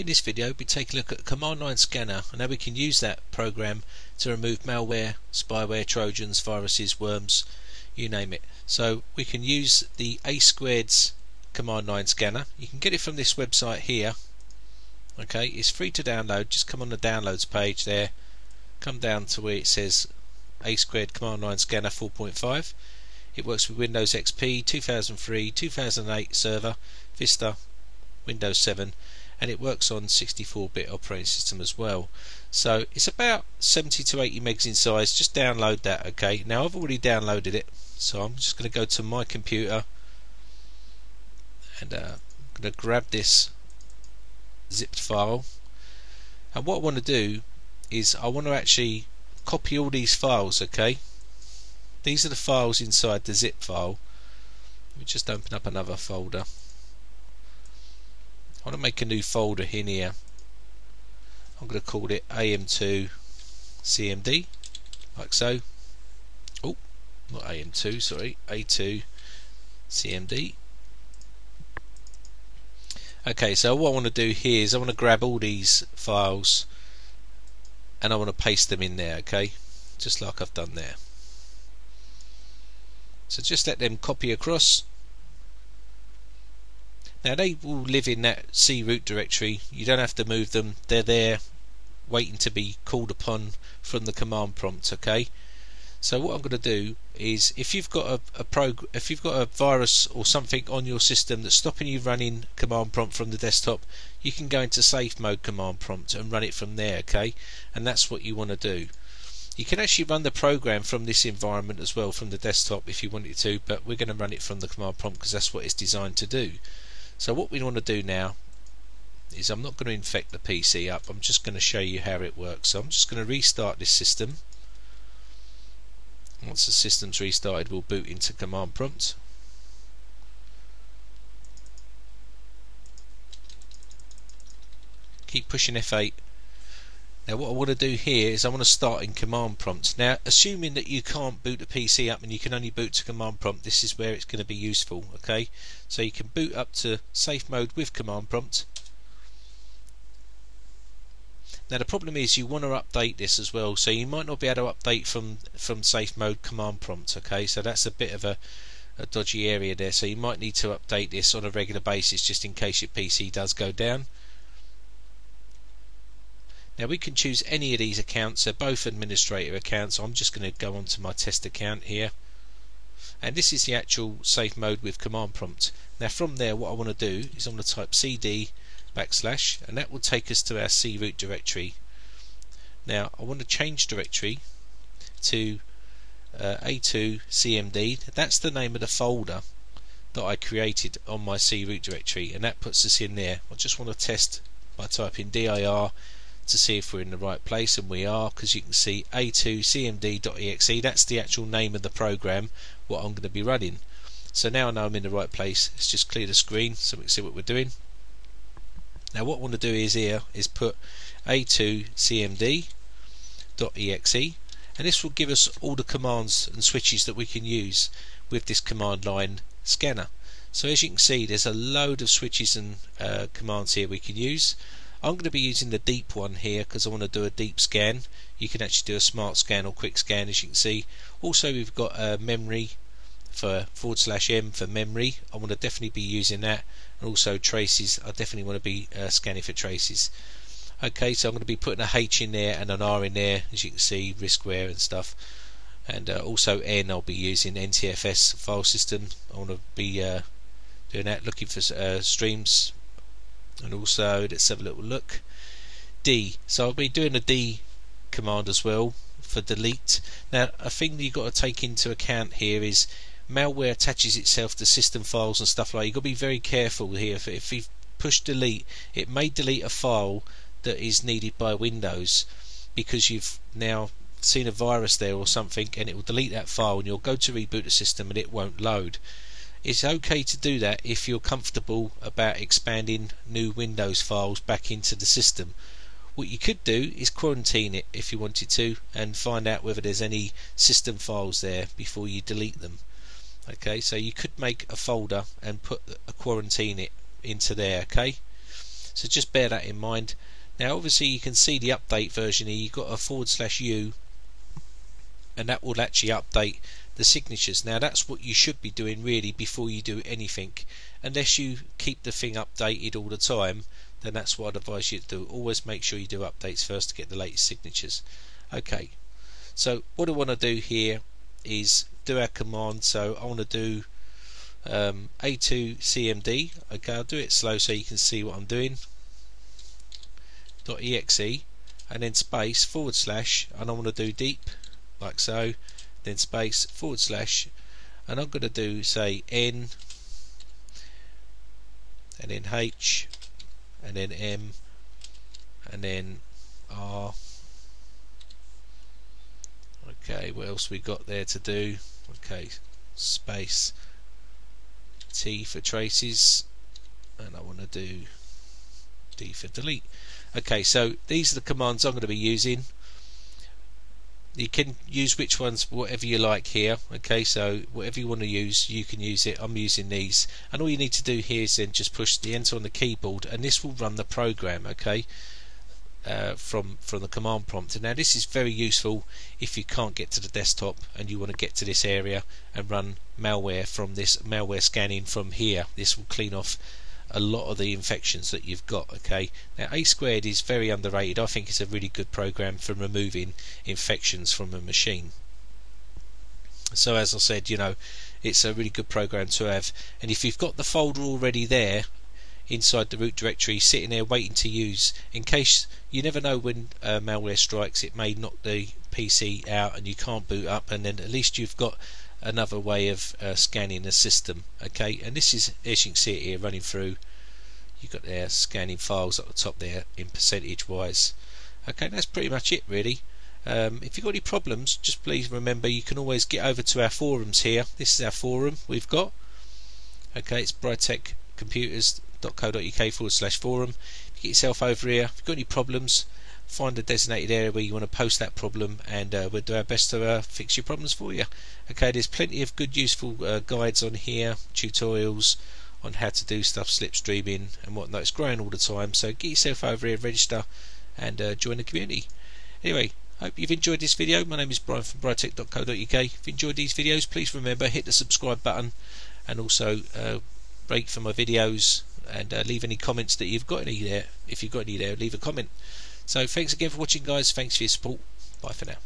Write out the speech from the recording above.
In this video be taking a look at Command Line Scanner and how we can use that program to remove malware, spyware, trojans, viruses, worms, you name it. So we can use the A Squared's Command Line Scanner. You can get it from this website here. Okay, it's free to download. Just come on the downloads page there. Come down to where it says A Squared Command Line Scanner 4.5. It works with Windows XP, 2003, 2008 server, Vista, Windows 7 and it works on 64-bit operating system as well. So it's about 70 to 80 megs in size. Just download that okay? Now I've already downloaded it so I'm just going to go to my computer and uh, I'm going to grab this zipped file. And what I want to do is I want to actually copy all these files okay? These are the files inside the zip file. Let me just open up another folder I want to make a new folder in here. I'm going to call it AM2 CMD like so. Oh not AM2 sorry A2 CMD okay so what I want to do here is I want to grab all these files and I want to paste them in there okay? Just like I've done there. So just let them copy across now they will live in that C root directory. You don't have to move them. They're there waiting to be called upon from the command prompt, okay? So what I'm going to do is if you've got a, a prog if you've got a virus or something on your system that's stopping you running command prompt from the desktop, you can go into safe mode command prompt and run it from there, okay? And that's what you want to do. You can actually run the program from this environment as well from the desktop if you wanted to, but we're going to run it from the command prompt because that's what it's designed to do. So what we want to do now is I'm not going to infect the PC up. I'm just going to show you how it works. So I'm just going to restart this system. Once the system's restarted we'll boot into command prompt. Keep pushing F8 now what I want to do here is I want to start in command prompt. Now assuming that you can't boot the PC up and you can only boot to command prompt this is where it's going to be useful okay? So you can boot up to safe mode with command prompt. Now the problem is you want to update this as well so you might not be able to update from from safe mode command prompt okay? So that's a bit of a, a dodgy area there so you might need to update this on a regular basis just in case your PC does go down now we can choose any of these accounts, they're both administrator accounts. I'm just going to go on to my test account here. And this is the actual safe mode with command prompt. Now from there what I want to do is I'm going to type cd backslash and that will take us to our C root directory. Now I want to change directory to uh, A2 CMD. That's the name of the folder that I created on my C root directory and that puts us in there. I just want to test by typing dir to see if we're in the right place and we are because you can see a2cmd.exe that's the actual name of the program what I'm going to be running. So now I know I'm in the right place. Let's just clear the screen so we can see what we're doing. Now what I want to do is here is put a2cmd.exe and this will give us all the commands and switches that we can use with this command line scanner. So as you can see there's a load of switches and uh, commands here we can use I'm going to be using the deep one here because I want to do a deep scan. You can actually do a smart scan or quick scan as you can see. Also we've got a memory for forward slash M for memory. I want to definitely be using that and also traces. I definitely want to be uh, scanning for traces. Okay, so I'm going to be putting a H in there and an R in there as you can see, riskware and stuff. And uh, also N I'll be using NTFS file system. I want to be uh, doing that, looking for uh, streams and also let's have a little look. D. So I'll be doing a D command as well for delete. Now a thing you've got to take into account here is malware attaches itself to system files and stuff like that. you've got to be very careful here. If you push delete it may delete a file that is needed by Windows because you've now seen a virus there or something and it will delete that file and you'll go to reboot the system and it won't load it's okay to do that if you're comfortable about expanding new Windows files back into the system. What you could do is quarantine it if you wanted to and find out whether there's any system files there before you delete them. Okay, so you could make a folder and put a quarantine it into there, okay? so just bear that in mind now obviously you can see the update version here you've got a forward slash u and that will actually update the signatures. Now that's what you should be doing really before you do anything. Unless you keep the thing updated all the time then that's what I'd advise you to do. Always make sure you do updates first to get the latest signatures. Okay. So what I want to do here is do our command. So I want to do um, A2 CMD okay I'll do it slow so you can see what I'm doing .exe and then space forward slash and I want to do deep like so then space forward slash. And I'm going to do say N and then H and then M and then R. Okay what else we got there to do? Okay space T for traces and I want to do D for delete. Okay so these are the commands I'm going to be using you can use which ones whatever you like here okay? So whatever you want to use you can use it. I'm using these. And all you need to do here is then just push the enter on the keyboard and this will run the program okay? Uh, from from the command prompt. And now this is very useful if you can't get to the desktop and you want to get to this area and run malware from this malware scanning from here. This will clean off a lot of the infections that you've got okay? Now a squared is very underrated. I think it's a really good program for removing infections from a machine. So as I said you know it's a really good program to have. And if you've got the folder already there inside the root directory sitting there waiting to use in case you never know when uh, malware strikes it may knock the PC out and you can't boot up and then at least you've got another way of uh, scanning the system okay? And this is as you can see it here running through you've got there scanning files at the top there in percentage wise. Okay that's pretty much it really. Um, if you've got any problems just please remember you can always get over to our forums here. This is our forum we've got. Okay it's briteccomputers.co.uk forward slash forum. Get yourself over here. If you've got any problems find a designated area where you want to post that problem and uh, we'll do our best to uh, fix your problems for you. Okay there's plenty of good useful uh, guides on here tutorials on how to do stuff slipstreaming and whatnot. It's growing all the time so get yourself over here register and uh, join the community. Anyway hope you've enjoyed this video. My name is Brian from britec.co.uk if you enjoyed these videos please remember hit the subscribe button and also uh, rate for my videos and uh, leave any comments that you've got any there. If you've got any there leave a comment so thanks again for watching guys. Thanks for your support. Bye for now.